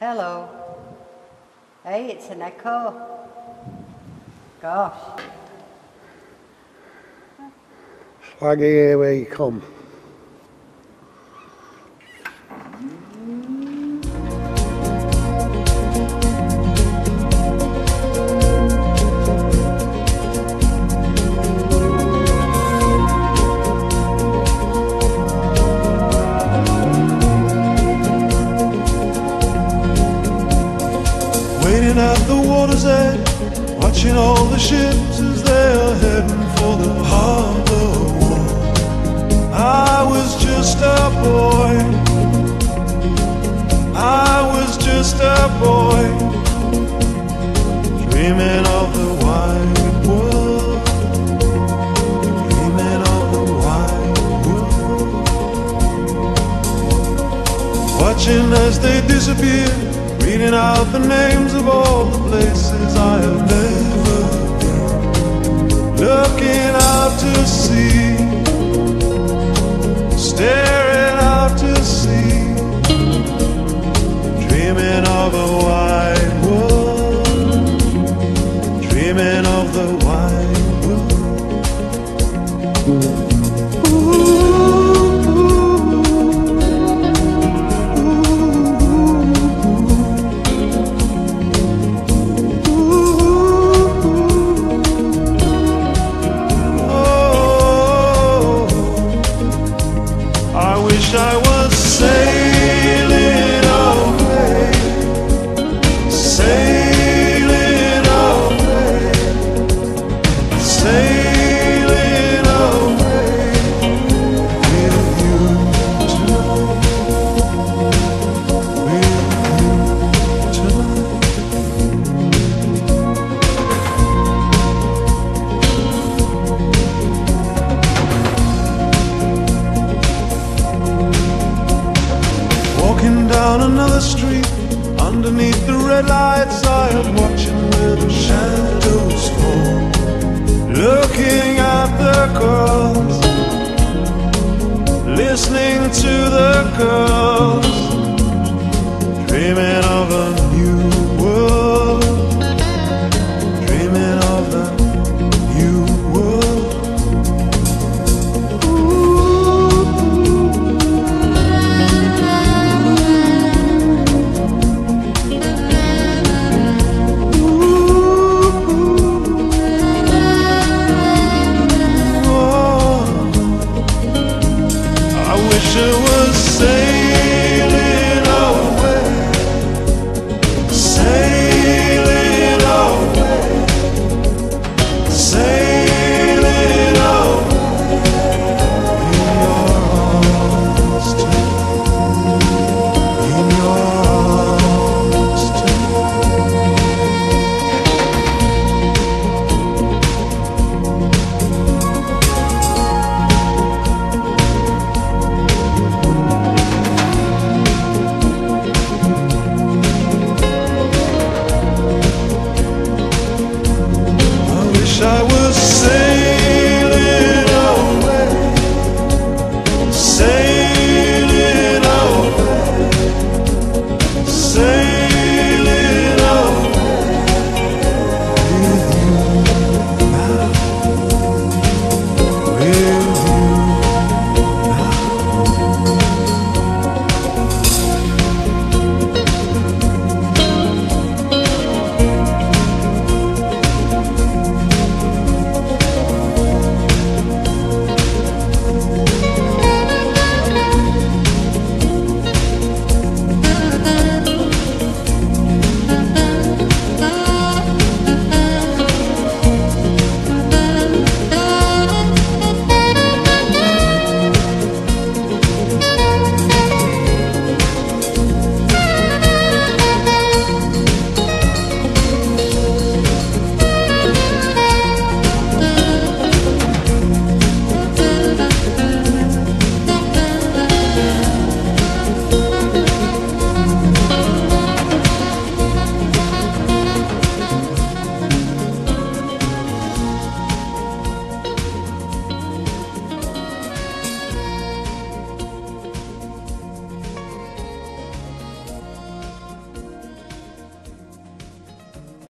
Hello. Hey, it's an echo. Gosh. Slaggy, here we come. Waiting at the water's edge, watching all the ships as they are heading for the harbor wall. I was just a boy. I was just a boy, dreaming of the wide world. Dreaming of the wide world. Watching as they disappear, reading out the names of all the places I have never been. Looking out to sea, staring out to sea, dreaming of a wide down another street underneath the red lights, I am watching where the shadows fall. Looking at the girls, listening to the girls,